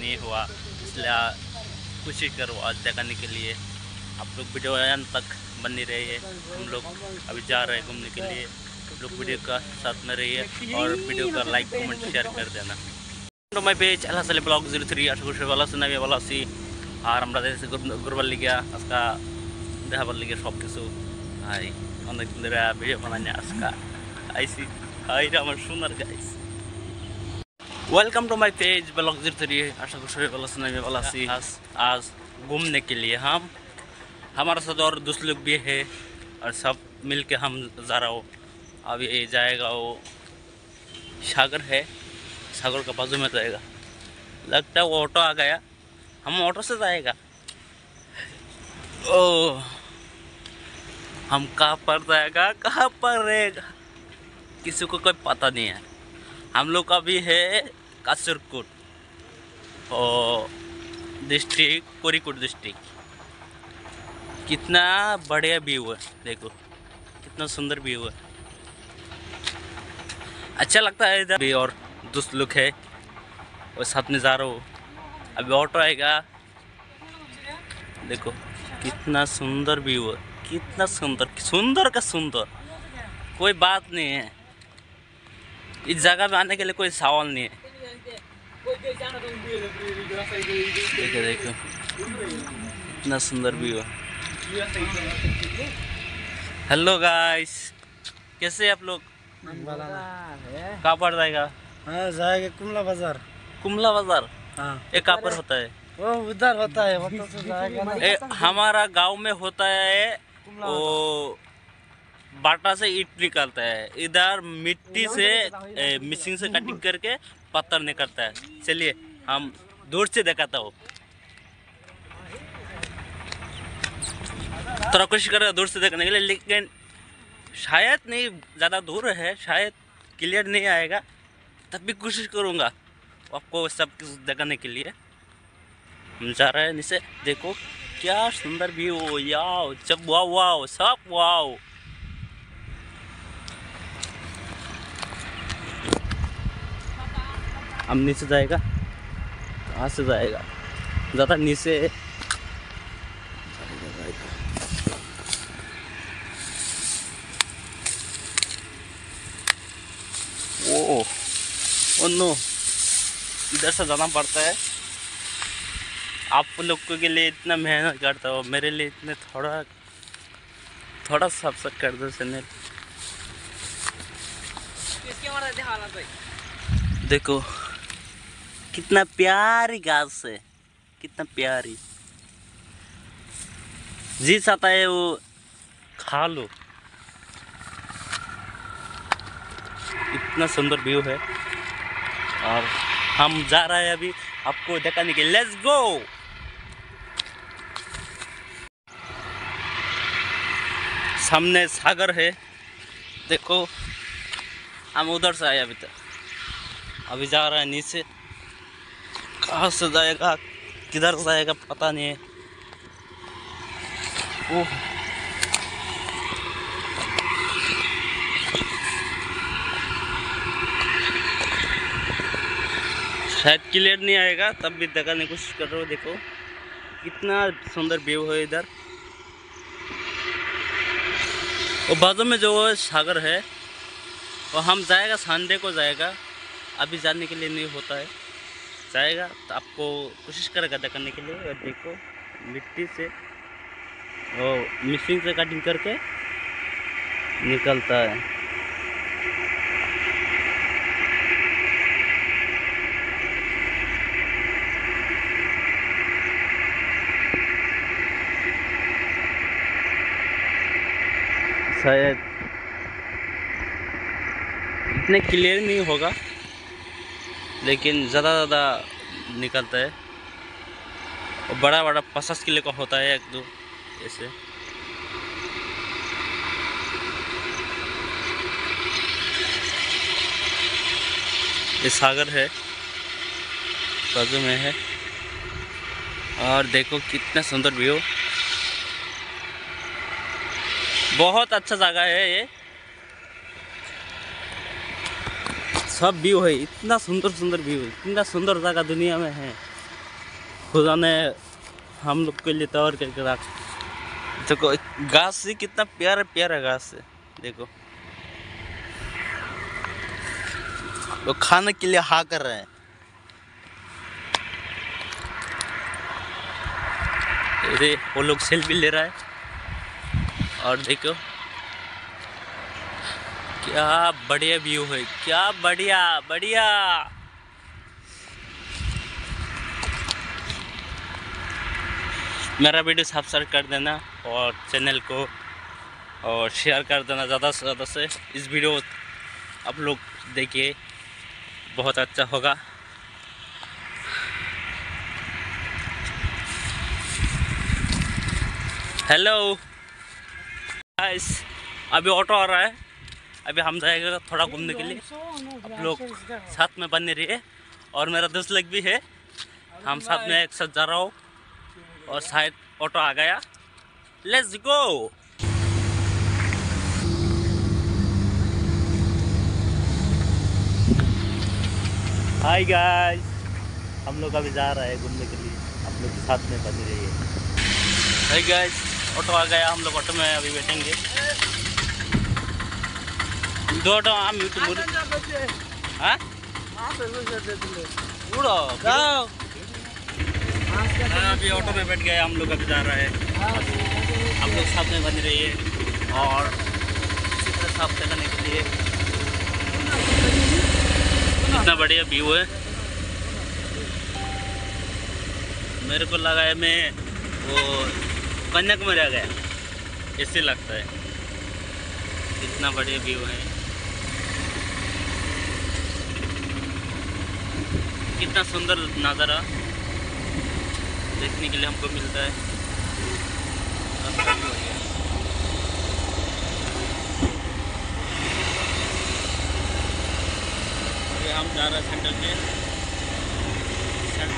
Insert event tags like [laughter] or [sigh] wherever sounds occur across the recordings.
नहीं हुआ इसलिए कोशिश करो आज दिखाने के लिए आप लोग वीडियो अंत तक बनी रहिए हम लोग अभी जा रहे हैं घूमने के लिए आप लोग वीडियो का साथ में रहिए और वीडियो का लाइक कमेंट शेयर कर देना तो मैं पेज আল্লাহ সালে ব্লগ জিরো থ্রি আশা করি ভালো আছেন আমি ভালো আছি আর আমরা দেখছি ঘুরবার লিগা আজকা দেখাবার লিগে সব কিছু হাই অনেক দিন ধরে ভিডিও বানানি আজকা আইসি হাই রে আমার সোনার guys welcome to my page blog zero three आशा कुछ आज, आज घूमने के लिए हम हमारे साथ और दूसरे लोग भी है और सब मिल के हम जा रहा हो अब ये जाएगा वो सागर है सागर का बाजू में जाएगा लगता है वो ऑटो आ गया हम ऑटो से जाएगा ओ हम कहाँ पर जाएगा कहाँ पर रहेगा किसी को कोई पता नहीं है हम लोग का भी है कासरकोट डिस्ट्रिक्ट कोरिकोट डिस्ट्रिक्ट कितना बढ़िया व्यू है, देखो. कितना सुंदर व्यू है. अच्छा लगता है इधर. भी और दुस्त लुक है. और साथ में जा रहा हूँ. अभी ऑटो आएगा. देखो, कितना सुंदर व्यू है. कितना सुंदर सुंदर का सुंदर. कोई बात नहीं है. इस जगह में आने के लिए कोई सवाल नहीं है. देखो देखो। इतना सुंदर व्यू है। हेलो गाइस कैसे आप लोग? कहाँ पर जाएगा? हाँ जाएँगे कुमला बाज़ार। कुमला बाज़ार? हाँ। ये कहाँ पर होता है? वो उधर होता है से ए, हमारा गाँव में होता है वो बाटा से ईट निकलता है। इधर मिट्टी से ए, मिशिंग से कटिंग करके पत्थर निकलता है। चलिए, हम दूर से दिखाता हूँ। थोड़ा कोशिश करेगा दूर से देखने के लिए, लेकिन शायद नहीं, ज़्यादा दूर है, शायद क्लियर नहीं आएगा। तब भी कोशिश करूँगा आपको सब कुछ दिखाने के लिए। हम जा रहे हैं नीचे देखो, क्या सुंदर व्यू, याओ जब वाओ वाओ, सब वाओ। हम नीचे जाएगा। कहाँ से जाएगा? ज़्यादा नीचे। ओ ओ नो। इधर से जाना पड़ता है। आप लोग के लिए इतना मेहनत करता हो मेरे लिए इतने थोड़ा थोड़ा सब्सक्राइब कर दो चैनल। देखो। कितना प्यारी घास है। कितना प्यारी। जी चाहता है वो खा लो। इतना सुंदर व्यू है। और हम जा रहे हैं अभी आपको दिखाने के लेट्स गो सामने सागर है। देखो, हम उधर से आए अभी तक। अभी जा रहा है नीचे। कहाँ से जाएगा? किधर जाएगा पता नहीं। ओह। शायद क्लियर नहीं आएगा, तब भी दिखाने की कोशिश कर रहा हो, देखो। कितना सुंदर व्यू है इधर। और बाजू में जो सागर है, वो हम जाएगा संडे को जाएगा। अभी जाने के लिए नहीं होता है। जाएगा। तो आपको कोशिश करेगा करने के लिए। और देखो, मिट्टी से वो मिशीन से कटिंग करके निकलता है। शायद इतने क्लियर नहीं होगा, लेकिन ज़्यादा ज़्यादा निकलता है। और बड़ा बड़ा पचास किलो का होता है एक दो, ऐसे। ये सागर है, बाजू में है। और देखो कितना सुंदर व्यू। बहुत अच्छा जगह है ये। सब व्यू है, इतना सुंदर सुंदर व्यू है, इतना सुंदर जगह दुनिया में है। खुदा ने हम लोग के लिए तैयार करके रख। देखो, घास से कितना प्यारा प्यारा घास है, देखो। वो खाने के लिए हा कर रहे हैं। वो लोग सेल्फी ले रहा है। और देखो। क्या बढ़िया व्यू है, क्या बढ़िया बढ़िया। मेरा वीडियो सब्सक्राइब कर देना और चैनल को और शेयर कर देना ज़्यादा से ज़्यादा से। इस वीडियो आप लोग देखिए, बहुत अच्छा होगा। हेलो गाइस अभी ऑटो आ रहा है। अभी हम जाएगा थोड़ा घूमने के लिए। आप लोग साथ में बने रहिए। और मेरा दोस्त लग भी है। हम साथ में एक साथ जा रहा हूँ। और शायद ऑटो आ गया। लेट्स गो हाय गाइस हम लोग अभी जा रहे हैं घूमने के लिए। आप लोग साथ में बने रहिए। हाय गाइस ऑटो आ गया। हम लोग ऑटो में अभी बैठेंगे। हम हाँ उड़ो जाओ हाँ, अभी ऑटो में बैठ गए हम लोग अभी जा रहे हैं आप लोग साथ में बने रहिए और इसी तरह साफ़ करने के लिए इतना बढ़िया व्यू है मेरे को लगा है मैं वो कन्याकुमारी आ गया ऐसे लगता है इतना बढ़िया व्यू है कितना सुंदर नज़ारा देखने के लिए हमको मिलता है। हम जा रहे हैं सेंटर सें-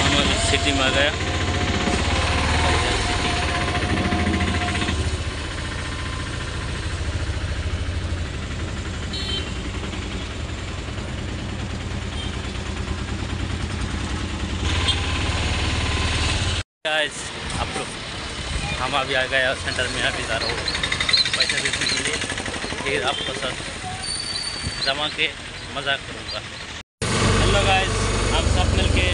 हम अभी सिटी में आ गया Guys, आप लोग अभी आ गए सेंटर में अभी जा रहा हूँ पैसा देने के लिए, फिर आपको साथ जमा के मज़ाक करूँगा। हेलो गाइस हम सब मिल के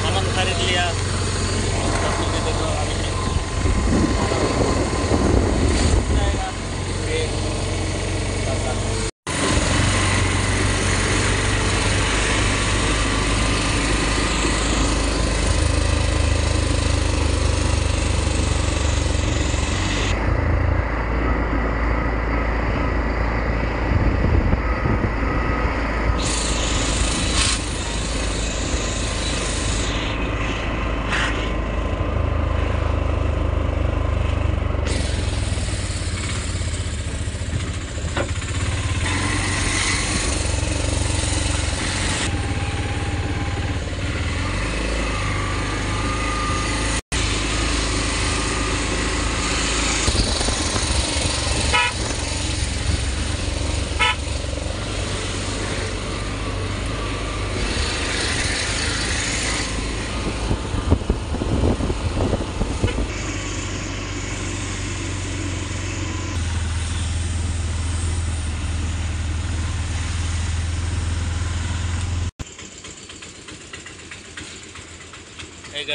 सामान खरीद लिया। सब देखो अभी।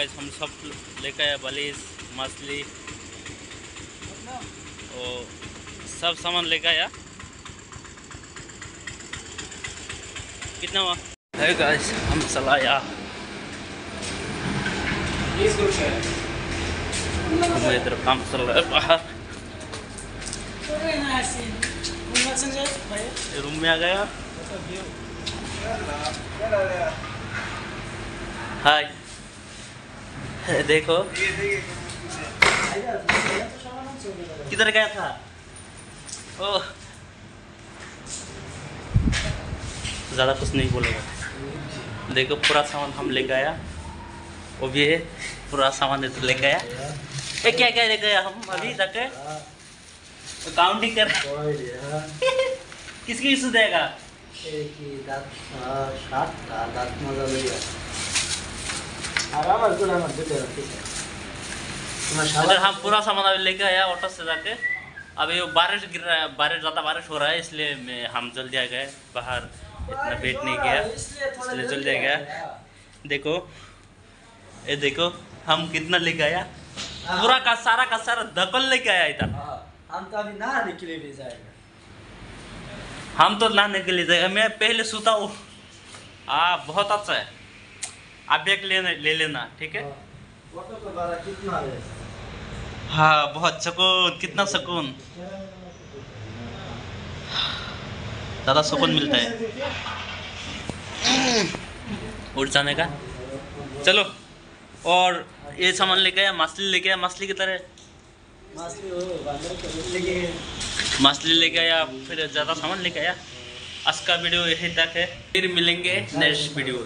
गाइस हम सब लेकर आए बलिस मछली, और सब सामान लेकर आया। कितना हुआ? है गाइस हम चलाया हमारे इधर काम चल रहा है बाहर। रूम में आ गया। हाय [laughs] देखो। किधर गया था? ओ ज़्यादा कुछ नहीं बोलेगा। देखो पूरा सामान हम लेके आया। वो भी है पूरा सामान इधर लेके आया। ए क्या क्या लेके आया हम अभी जाके काउंटिंग कर [laughs] किसकी इशू देगा? इधर हम पूरा सामान अभी लेके आया ऑटो से जाके। अभी बारिश गिर रहा है बारिश ज़्यादा बारिश हो रहा है इसलिए मैं हम जल्दी आ गए बाहर इतना वेट नहीं किया इसलिए जल्दी आ गया। देखो ये देखो हम कितना लेके आया? पूरा का सारा का सारा धकल लेके आया इधर। हम तो अभी नहाने के लिए भी जाएँगे। हम तो नहाने के लिए जाएगा मैं पहले सोता हूँ। हाँ बहुत अच्छा है। आप एक लेना ले लेना ठीक है? है। हाँ? बहुत सुकून कितना सुकून। ज़्यादा सुकून मिलता है। उठ जाने का। चलो और ये सामान लेके आया मछली लेके आया मछली की तरह मछली लेके आया फिर ज़्यादा सामान लेके आया। आज का वीडियो यही तक है। फिर मिलेंगे नेक्स्ट वीडियो।